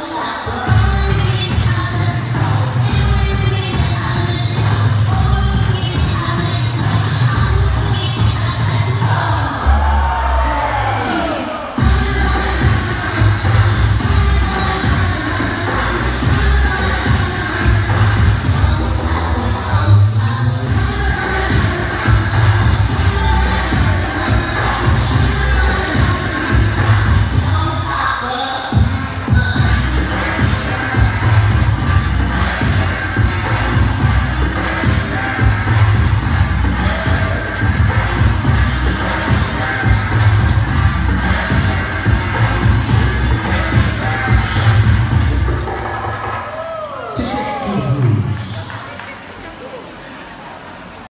傻瓜